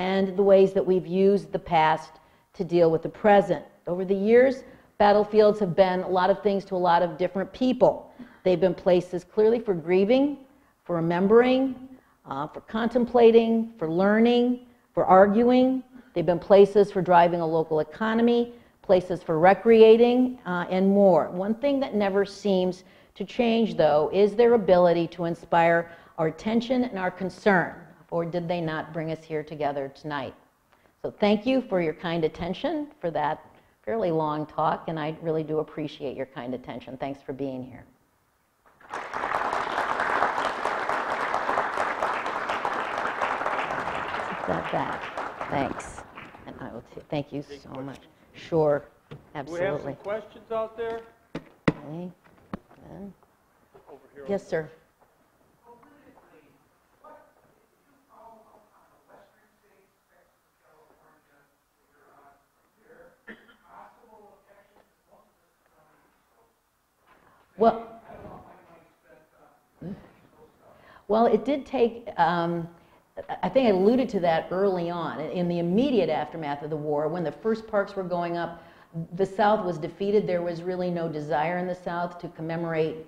and the ways that we've used the past to deal with the present. Over the years, battlefields have been a lot of things to a lot of different people. They've been places clearly for grieving, for remembering, uh, for contemplating, for learning, for arguing. They've been places for driving a local economy, places for recreating, uh, and more. One thing that never seems to change, though, is their ability to inspire our attention and our concern. Or did they not bring us here together tonight? So thank you for your kind attention for that fairly long talk, and I really do appreciate your kind attention. Thanks for being here. That back. Thanks. And I will, thank you Take so much. questions. Sure, Do we have some questions out there? Okay. Then- Over here. Yes, sir. Well, well, it did take, um, I- think I alluded to that early on. In the immediate aftermath of the war, when the first parks were going up, the South was defeated. There was really no desire in the South to commemorate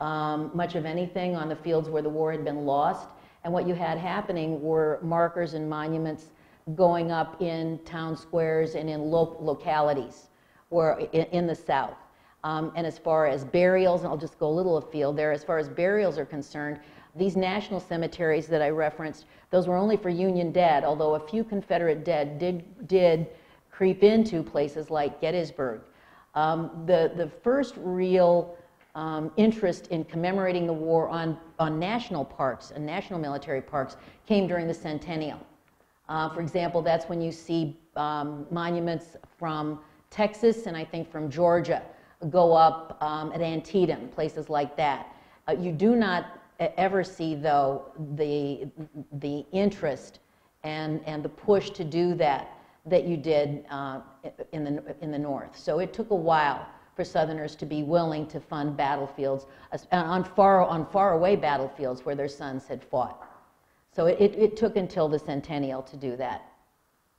um, much of anything on the fields where the war had been lost. And what you had happening were markers and monuments going up in town squares and in lo- localities where, in, in the South. Um, and as far as burials, and I'll just go a little afield there, as far as burials are concerned, these national cemeteries that I referenced, those were only for Union dead, although a few Confederate dead did, did creep into places like Gettysburg. Um, the, the first real um, interest in commemorating the war on, on national parks and national military parks came during the centennial. Uh, for example, that's when you see um, monuments from Texas and I think from Georgia go up um, at Antietam, places like that. Uh, you do not ever see, though, the, the interest and, and the push to do that that you did uh, in, the, in the North. So it took a while for Southerners to be willing to fund battlefields as- on far, on far away battlefields where their sons had fought. So it, it, it took until the centennial to do that.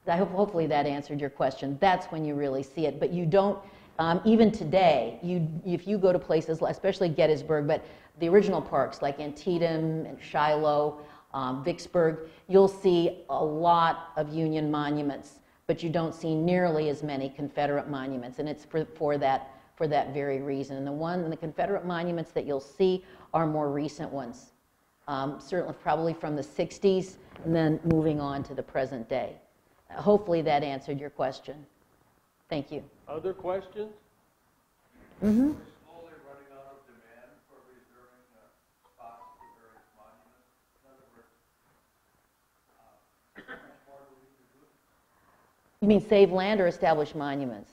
I hope, hopefully that answered your question. That's when you really see it. But you don't, um, even today, you, if you go to places, especially Gettysburg, but the original parks like Antietam and Shiloh, um, Vicksburg, you'll see a lot of Union monuments, but you don't see nearly as many Confederate monuments. And it's for, for, that, for that very reason. And the one, the Confederate monuments that you'll see are more recent ones um, certainly probably from the 60s, and then moving on to the present day. Hopefully that answered your question. Thank you. Other questions? Mm-hmm. slowly running out of demand for reserving uh, spots for various monuments. In other words, uh, how much more do we need to do? You mean save land or establish monuments?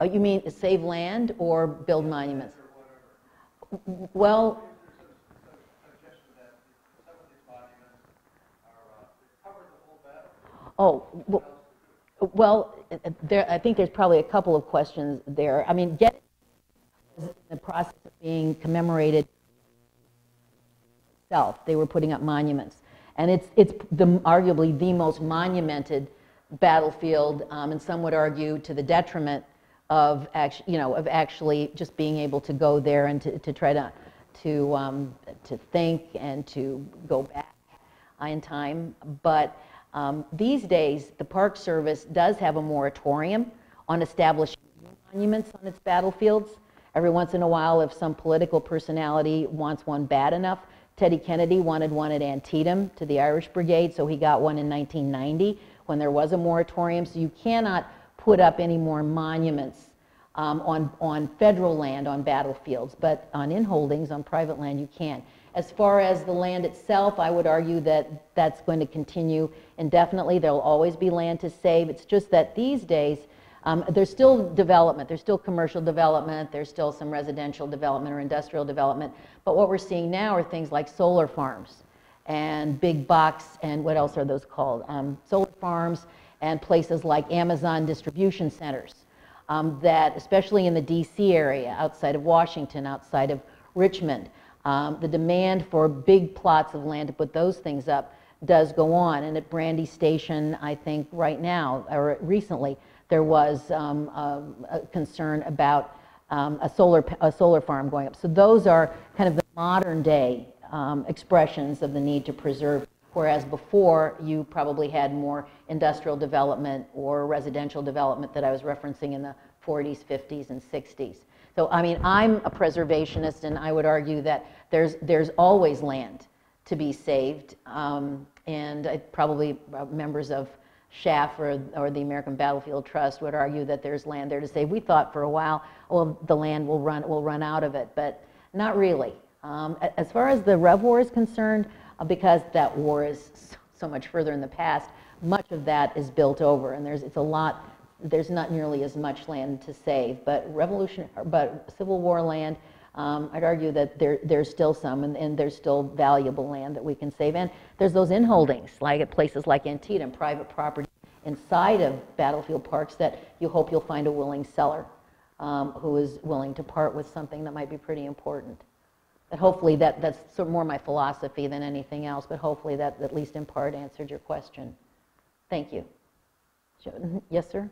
Oh, you mean save land or build monuments? or. Well, There's a suggestion that some of these monuments are, uh, they cover the whole battle. oh, w- well, there, I think there's probably a couple of questions there. I mean, get the process of being commemorated itself. They were putting up monuments. And it's, it's the, arguably the most monumented battlefield, um, and some would argue to the detriment of act, you know, of actually just being able to go there and to, to try to, to, um, to think and to go back in time. But um, these days, the Park Service does have a moratorium on establishing monuments on its battlefields. Every once in a while, if some political personality wants one bad enough, Teddy Kennedy wanted one at Antietam to the Irish Brigade, so he got one in 1990 when there was a moratorium. So you cannot put up any more monuments um, on, on federal land on battlefields, but on inholdings on private land you can. As far as the land itself, I would argue that that's going to continue indefinitely. There'll always be land to save. It's just that these days, um, there's still development, there's still commercial development, there's still some residential development or industrial development. But what we're seeing now are things like solar farms and big box, and what else are those called? Um, solar farms and places like Amazon distribution centers um, that, especially in the DC area, outside of Washington, outside of Richmond, um, the demand for big plots of land to put those things up does go on. And at Brandy Station, I think right now, or recently, there was um, a, a concern about um, a solar a solar farm going up. So those are kind of the modern day um, expressions of the need to preserve. Whereas before, you probably had more industrial development or residential development that I was referencing in the 40s, 50s, and 60s. So, I mean, I'm a preservationist, and I would argue that there's, there's always land to be saved. Um, and I, probably uh, members of SHAF or, or the American Battlefield Trust would argue that there's land there to save. We thought for a while, well, the land will run, will run out of it, but not really. Um, as far as the Rev War is concerned, uh, because that war is so- so much further in the past, much of that is built over, and there's, it's a lot, there's not nearly as much land to save. But revolution, but Civil War land, um, I'd argue that there, there's still some, and, and there's still valuable land that we can save. And there's those inholdings, like at places like Antietam, private property inside of battlefield parks that you hope you'll find a willing seller um, who is willing to part with something that might be pretty important. But hopefully that, that's sort of more my philosophy than anything else, but hopefully that at least in part answered your question. Thank you. Yes, sir?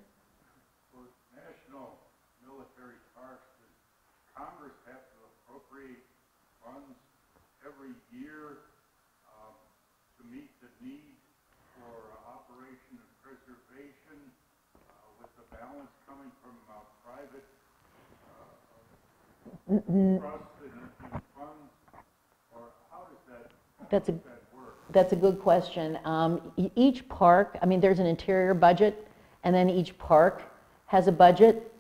For national military parks, does Congress have to appropriate funds every year um, to meet the need for uh, operation and preservation, uh, with the balance coming from uh, private uh, trusts and and funds? Or how does that, That's a-? That's a good question. Um, Each park, I mean, there's an interior budget, and then each park has a budget,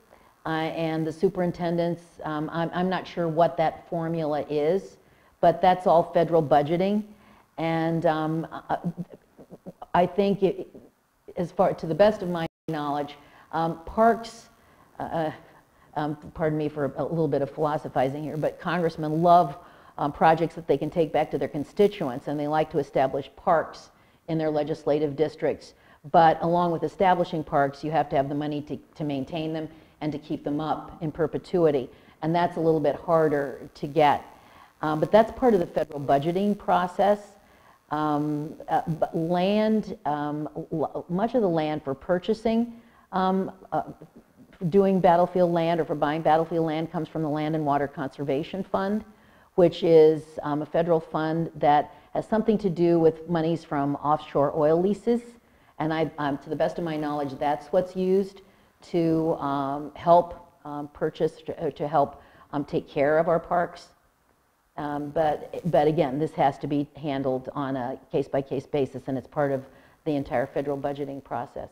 uh, and the superintendents, um, I'm I'm not sure what that formula is, but that's all federal budgeting. And um, uh, I think, it- as far, to the best of my knowledge, um, parks, uh, um, pardon me for a little bit of philosophizing here, but congressmen love um, projects that they can take back to their constituents, and they like to establish parks in their legislative districts. But along with establishing parks, you have to have the money to, to maintain them and to keep them up in perpetuity. And that's a little bit harder to get. Um, but that's part of the federal budgeting process. Um, uh, land, um, much of the land for purchasing, um, uh, doing battlefield land or for buying battlefield land comes from the Land and Water Conservation Fund, which is um, a federal fund that has something to do with monies from offshore oil leases. And I, um, to the best of my knowledge, that's what's used to um, help um, purchase, to, to help um, take care of our parks. Um, But, but again, this has to be handled on a case-by-case basis, and it's part of the entire federal budgeting process.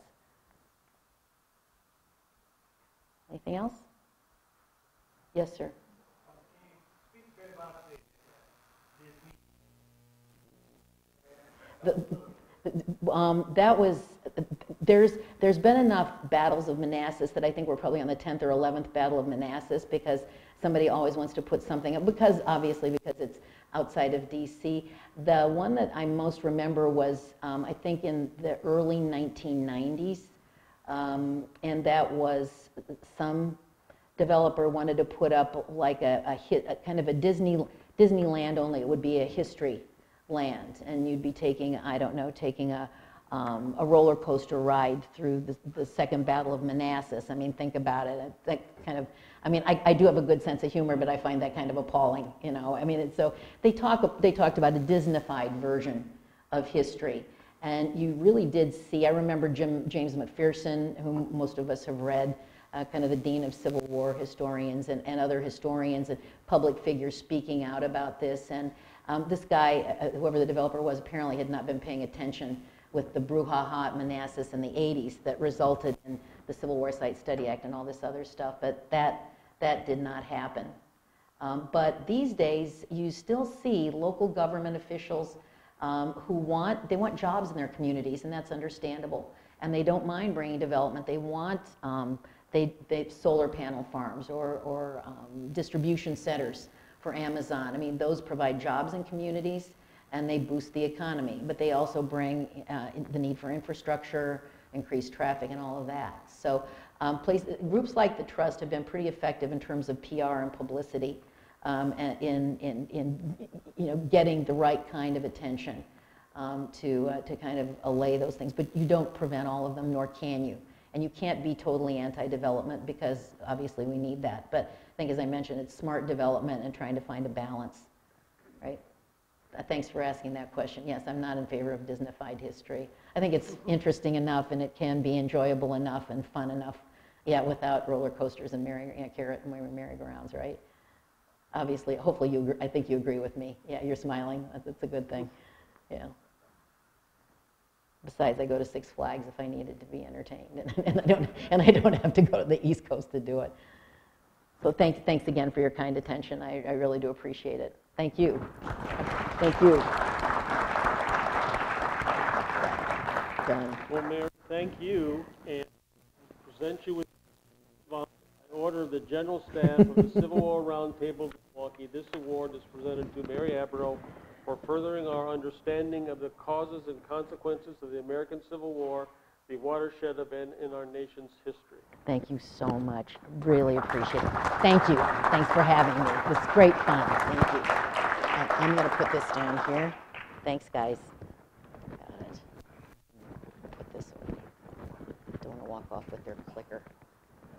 Anything else? Yes, sir. The- um, That was, there's, there's been enough battles of Manassas that I think we're probably on the 10th or 11th Battle of Manassas because somebody always wants to put something up, because, obviously, because it's outside of DC. The one that I most remember was, um, I think in the early 1990s, um, and that was some developer wanted to put up like a, a hit, a kind of a Disney, Disneyland only, it would be a history land, and you'd be taking, I don't know, taking a, um, a roller coaster ride through the, the Second Battle of Manassas. I mean, think about it. That kind of, I mean, I, I do have a good sense of humor, but I find that kind of appalling, you know. I mean, so they talk, they talked about a Disneyfied version of history, and you really did see. I remember Jim James McPherson, whom most of us have read, uh, kind of the dean of Civil War historians and, and other historians and public figures speaking out about this. And um, this guy, uh, whoever the developer was, apparently had not been paying attention with the brouhaha at Manassas in the 80s that resulted in the Civil War Site Study Act and all this other stuff. But that, that did not happen. Um, But these days, you still see local government officials um, who want, they want jobs in their communities, and that's understandable. And they don't mind bringing development. They want, um, they, they, solar panel farms or, or um, distribution centers for Amazon. I mean, those provide jobs in communities, and they boost the economy. But they also bring uh, the need for infrastructure, increased traffic, and all of that. So um, place, groups like the Trust have been pretty effective in terms of PR and publicity um, in, in, in, you know, getting the right kind of attention um, to, uh, to kind of allay those things. But you don't prevent all of them, nor can you. And you can't be totally anti-development because obviously we need that. But I think, as I mentioned, it's smart development and trying to find a balance, right? Uh, Thanks for asking that question. Yes, I'm not in favor of Disneyfied history. I think it's interesting enough and it can be enjoyable enough and fun enough, yeah, without roller coasters and merry, you know, carrot and merry-go-rounds, right? Obviously, hopefully you, I think you agree with me. Yeah, you're smiling. That's- a good thing. Yeah. Besides, I go to Six Flags if I needed to be entertained, and I don't, and I don't have to go to the East Coast to do it. So thanks, thanks again for your kind attention. I, I really do appreciate it. Thank you. Thank you. Done. Well, Mayor, thank you, and present you with, by order of the general staff of the Civil War Roundtable of Milwaukee, this award is presented to Mary Abroe for furthering our understanding of the causes and consequences of the American Civil War, the watershed event in our nation's history. Thank you so much. Really appreciate it. Thank you. Thanks for having me. It was great fun. Thank you. I'm going to put this down here. Thanks, guys. Got it. Put this over. Don't want to walk off with their clicker.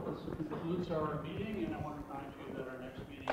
This concludes our meeting, and I want to remind you that our next meeting